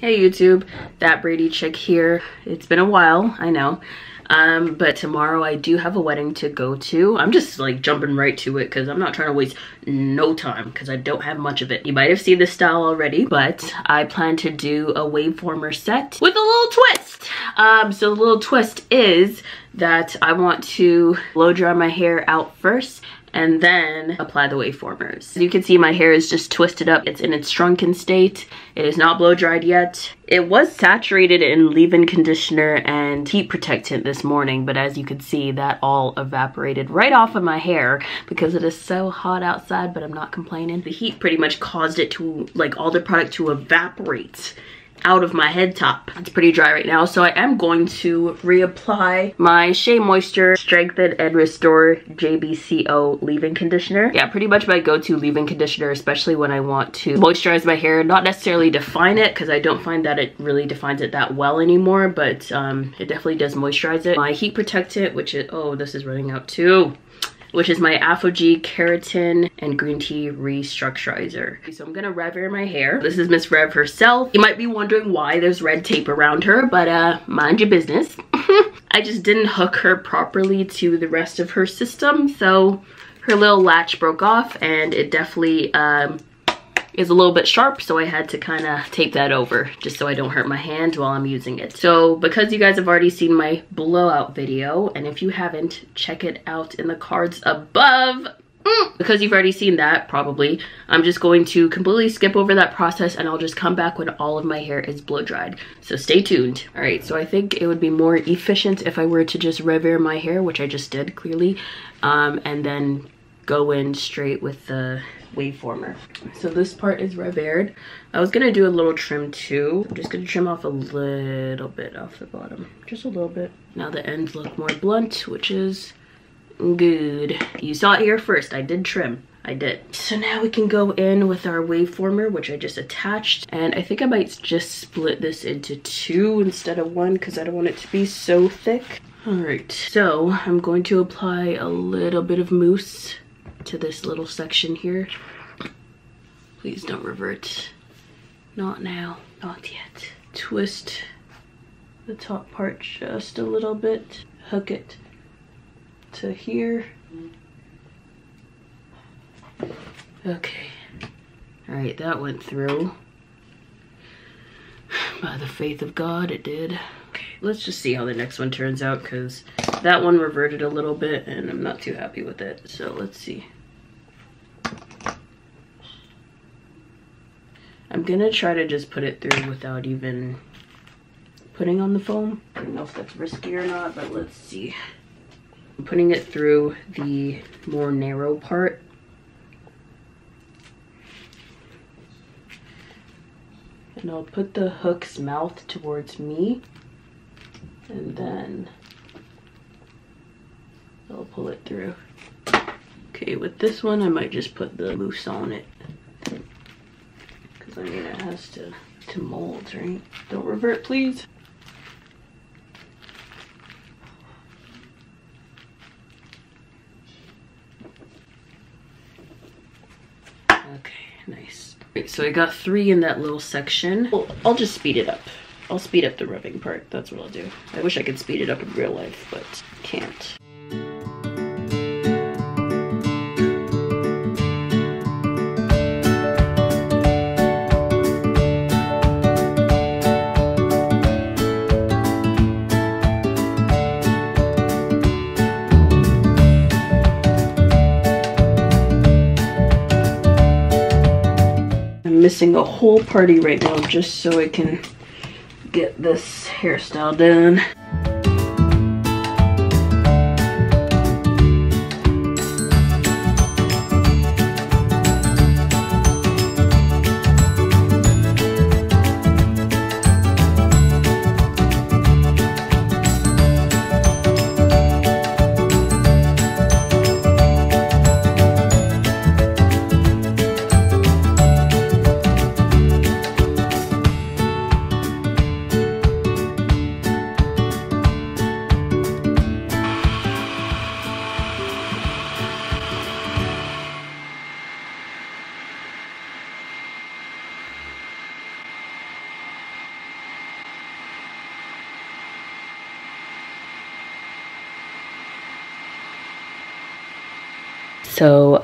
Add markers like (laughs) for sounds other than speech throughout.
Hey YouTube, that Brady chick here. It's been a while, I know. Um, but tomorrow I do have a wedding to go to. I'm just like jumping right to it because I'm not trying to waste no time because I don't have much of it. You might have seen this style already, but I plan to do a waveformer set with a little twist. Um, so the little twist is that I want to blow dry my hair out first and then apply the waveformers. As you can see, my hair is just twisted up. It's in its shrunken state. It is not blow dried yet. It was saturated in leave-in conditioner and heat protectant this morning, but as you can see, that all evaporated right off of my hair because it is so hot outside, but I'm not complaining. The heat pretty much caused it to, like all the product to evaporate out of my head top. It's pretty dry right now, so I am going to reapply my Shea Moisture Strengthen and Restore JBCO leave-in conditioner. Yeah, pretty much my go-to leave-in conditioner, especially when I want to moisturize my hair. Not necessarily define it, because I don't find that it really defines it that well anymore, but um, it definitely does moisturize it. My heat protectant, which is, oh, this is running out too which is my ApHogee Keratin and Green Tea Restructurizer. So I'm gonna rev air my hair. This is Miss Rev herself. You might be wondering why there's red tape around her, but uh, mind your business. (laughs) I just didn't hook her properly to the rest of her system, so her little latch broke off and it definitely um, is a little bit sharp so I had to kind of tape that over just so I don't hurt my hand while I'm using it. So because you guys have already seen my blowout video and if you haven't check it out in the cards above. Mm, because you've already seen that probably i'm just going to completely skip over that process and i'll just come back when all of my hair is blow dried so stay tuned. All right so i think it would be more efficient if i were to just rev air my hair which i just did clearly um, and then go in straight with the waveformer. So this part is rev-aired. I was gonna do a little trim too. I'm just gonna trim off a little bit off the bottom, just a little bit. Now the ends look more blunt, which is good. You saw it here first, I did trim. I did. So now we can go in with our waveformer, which I just attached. And I think I might just split this into two instead of one because I don't want it to be so thick. All right, so I'm going to apply a little bit of mousse to this little section here. Please don't revert. Not now, not yet. Twist the top part just a little bit. Hook it to here. Okay. All right, that went through. (sighs) By the faith of God, it did. Okay, let's just see how the next one turns out because that one reverted a little bit and I'm not too happy with it. So let's see. I'm gonna try to just put it through without even putting on the foam. I don't know if that's risky or not, but let's see. I'm putting it through the more narrow part. And I'll put the hook's mouth towards me and then I'll pull it through. Okay, with this one, I might just put the mousse on it. Because, I mean, it has to, to mold, right? Don't revert, please. Okay, nice. So I got three in that little section. Well, I'll just speed it up. I'll speed up the rubbing part. That's what I'll do. I wish I could speed it up in real life, but can't. I'm missing a whole party right now just so I can get this hairstyle done.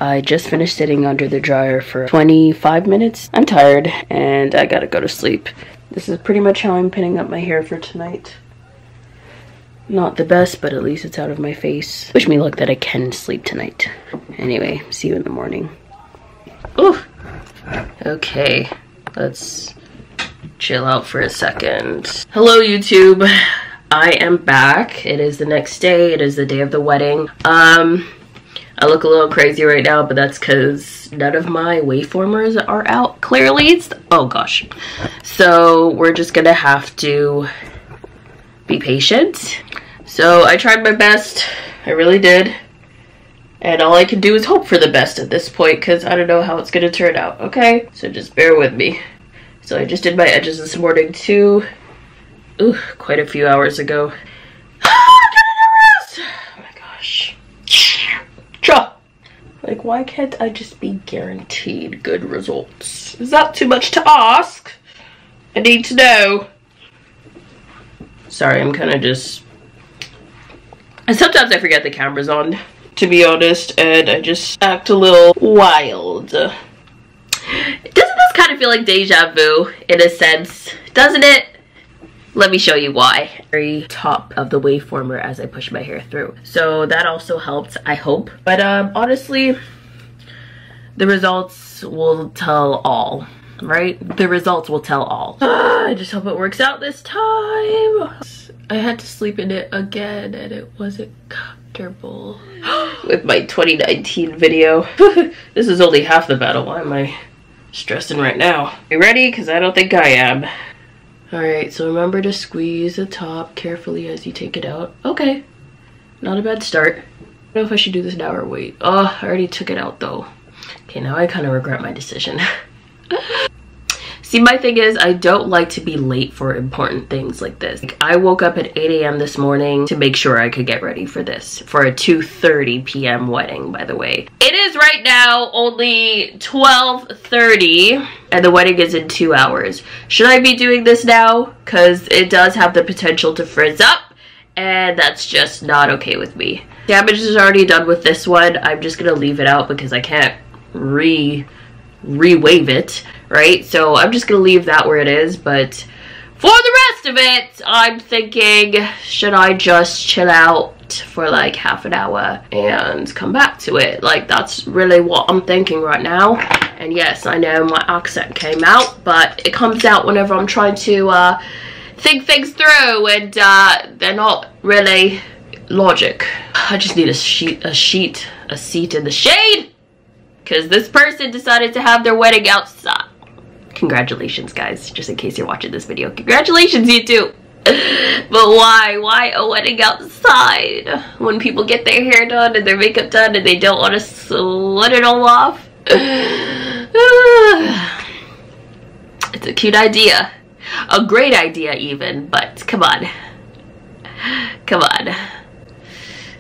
I just finished sitting under the dryer for 25 minutes. I'm tired and I gotta go to sleep. This is pretty much how I'm pinning up my hair for tonight. Not the best, but at least it's out of my face. Wish me luck that I can sleep tonight. Anyway, see you in the morning. Ooh. Okay, let's chill out for a second. Hello, YouTube. I am back. It is the next day. It is the day of the wedding. Um, I look a little crazy right now, but that's because none of my waveformers are out clearly. It's, oh gosh. So we're just gonna have to be patient so I tried my best. I really did. And all I can do is hope for the best at this point because I don't know how it's to turn out, okay? So just bear with me. So I just did my edges this morning too. Ooh, quite a few hours ago. oh my gosh. Like, why can't I just be guaranteed good results? Is that too much to ask? I need to know. Sorry, I'm kind of just and sometimes I forget the camera's on, to be honest, and I just act a little wild. Doesn't this kind of feel like deja vu, in a sense? Doesn't it? Let me show you why. Very top of the waveformer as I push my hair through. So that also helps, I hope. But um, honestly, the results will tell all, right? The results will tell all. (sighs) I just hope it works out this time. I had to sleep in it again and it wasn't comfortable. (gasps) With my 2019 video. (laughs) this is only half the battle. Why am I stressing right now? You ready? Because I don't think I am. Alright, so remember to squeeze the top carefully as you take it out. Okay, not a bad start. I don't know if I should do this now or wait. Oh, I already took it out though. Okay, now I kind of regret my decision. (laughs) See, my thing is I don't like to be late for important things like this. Like, I woke up at 8 a.m. this morning to make sure I could get ready for this. For a 2.30 p.m. wedding, by the way. It is right now only 12.30 and the wedding is in two hours. Should I be doing this now? Because it does have the potential to frizz up and that's just not okay with me. Damage is already done with this one. I'm just gonna leave it out because I can't re re-wave it right? So I'm just gonna leave that where it is, but for the rest of it, I'm thinking, should I just chill out for like half an hour and come back to it? Like that's really what I'm thinking right now. And yes, I know my accent came out, but it comes out whenever I'm trying to uh, think things through and uh, they're not really logic. I just need a sheet, a sheet, a seat in the shade because this person decided to have their wedding outside congratulations guys just in case you're watching this video. Congratulations you too. (laughs) But why why a wedding outside? When people get their hair done and their makeup done and they don't want to sweat it all off. (sighs) It's a cute idea. A great idea even but come on. Come on.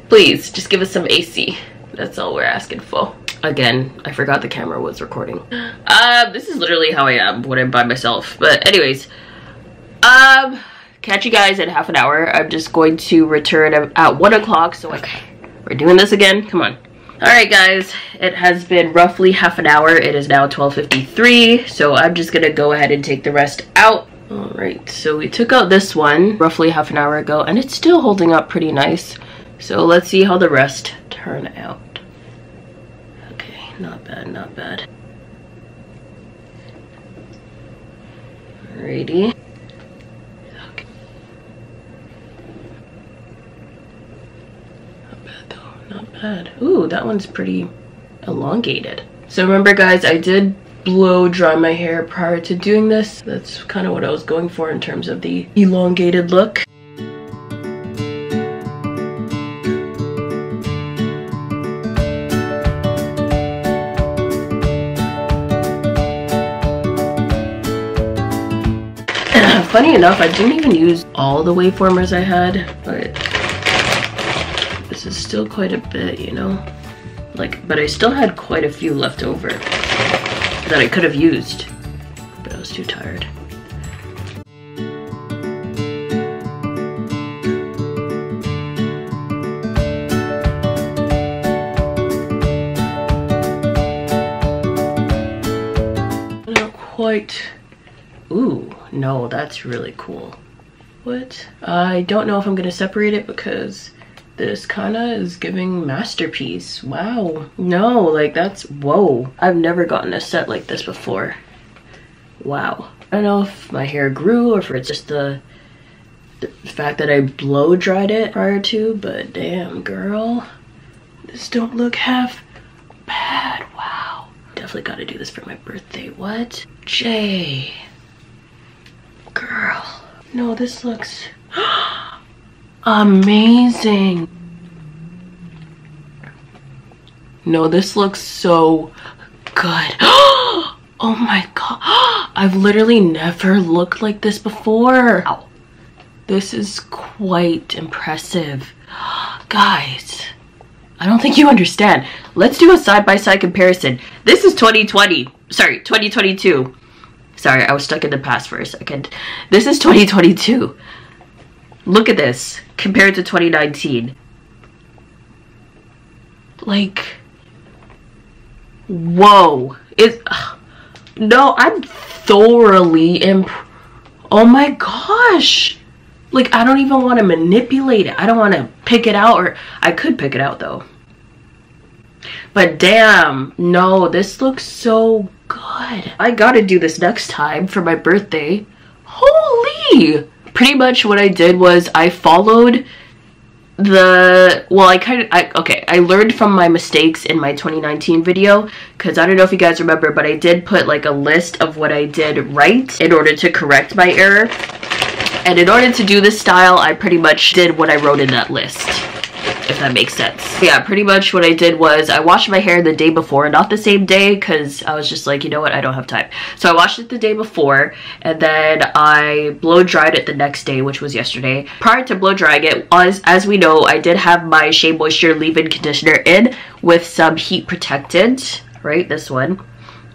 Please just give us some AC that's all we're asking for Again, I forgot the camera was recording. Uh, this is literally how I am when I'm by myself. But anyways, um, catch you guys in half an hour. I'm just going to return at one o'clock. So okay, we're doing this again. Come on. All right, guys, it has been roughly half an hour. It is now 12.53, so I'm just gonna go ahead and take the rest out. All right, so we took out this one roughly half an hour ago, and it's still holding up pretty nice. So let's see how the rest turn out not bad, not bad. Alrighty. Okay. Not bad though, not bad. Ooh, that one's pretty elongated. So remember guys, I did blow dry my hair prior to doing this. That's kind of what I was going for in terms of the elongated look. funny enough, I didn't even use all the waveformers I had, but this is still quite a bit, you know? Like, but I still had quite a few left over that I could have used, but I was too tired. quite no, that's really cool. What? I don't know if I'm gonna separate it because this kind of is giving masterpiece. Wow. No, like that's, whoa. I've never gotten a set like this before. Wow. I don't know if my hair grew or if it's just the, the fact that I blow dried it prior to, but damn girl, this don't look half bad. Wow. Definitely gotta do this for my birthday. What? Jay. Girl. No, this looks (gasps) amazing. No, this looks so good. (gasps) oh my god. (gasps) I've literally never looked like this before. This is quite impressive. Guys, I don't think you understand. Let's do a side-by-side -side comparison. This is 2020. Sorry, 2022. Sorry, I was stuck in the past for a second. This is 2022. Look at this compared to 2019. Like, whoa. It, (sighs) no, I'm thoroughly imp. Oh my gosh. Like, I don't even want to manipulate it. I don't want to pick it out or I could pick it out though. But damn, no, this looks so good. I gotta do this next time for my birthday. Holy! Pretty much what I did was I followed the well i kind of I, okay i learned from my mistakes in my 2019 video because i don't know if you guys remember but i did put like a list of what i did right in order to correct my error and in order to do this style i pretty much did what i wrote in that list if that makes sense. Yeah, pretty much what I did was I washed my hair the day before, not the same day because I was just like, you know what, I don't have time. So I washed it the day before and then I blow dried it the next day, which was yesterday. Prior to blow drying it, as, as we know, I did have my Shea Moisture leave-in conditioner in with some heat protectant, right, this one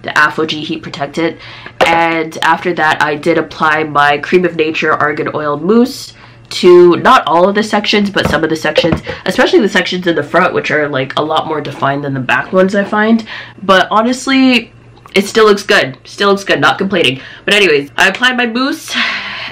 the ApHogee heat protectant and after that I did apply my Creme of Nature argan oil mousse to not all of the sections, but some of the sections, especially the sections in the front, which are like a lot more defined than the back ones I find. But honestly, it still looks good. Still looks good, not complaining. But anyways, I applied my mousse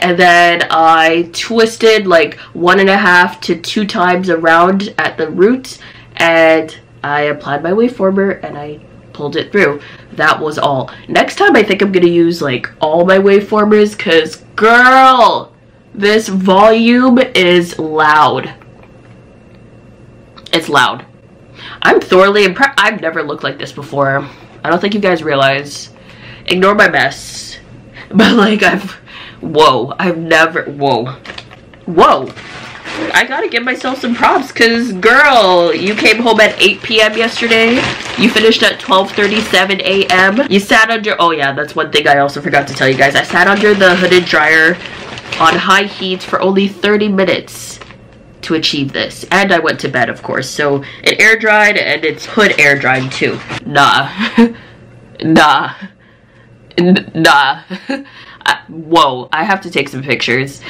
and then I twisted like one and a half to two times around at the roots and I applied my waveformer and I pulled it through. That was all. Next time I think I'm gonna use like all my waveformers because girl, this volume is loud. It's loud. I'm thoroughly impressed. I've never looked like this before. I don't think you guys realize. Ignore my mess. (laughs) But like I've, whoa, I've never, whoa, whoa. I gotta give myself some props because girl, you came home at 8 p.m. yesterday. You finished at 12.37 a.m. You sat under, oh yeah, that's one thing I also forgot to tell you guys. I sat under the hooded dryer on high heat for only 30 minutes to achieve this. And I went to bed, of course. So it air dried and it's hood air dried too. Nah. (laughs) nah. N nah. (laughs) I, whoa, I have to take some pictures.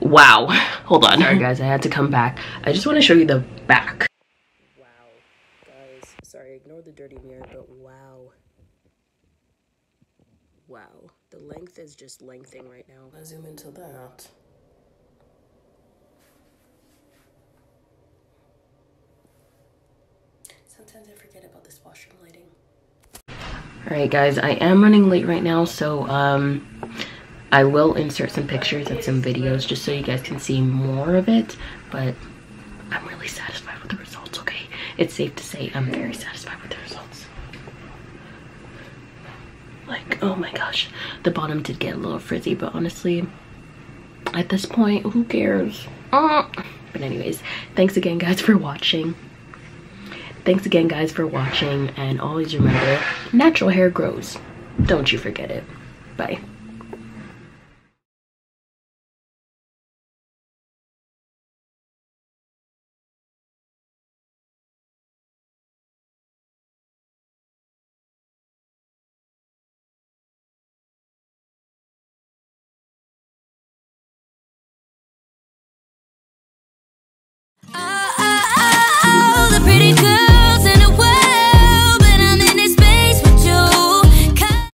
Wow. (laughs) Hold on. Sorry guys, I had to come back. I just want to show you the back. Wow. Guys, sorry, ignore the dirty mirror, but wow. Wow. The length is just lengthening right now. Let's zoom into that. Sometimes I forget about this washroom lighting. Alright guys, I am running late right now, so um, I will insert some pictures and some videos just so you guys can see more of it, but I'm really satisfied with the results, okay? It's safe to say I'm very satisfied with the results. Like, oh my gosh. The bottom did get a little frizzy, but honestly, at this point, who cares? Uh, but anyways, thanks again, guys, for watching. Thanks again, guys, for watching. And always remember, natural hair grows. Don't you forget it. Bye.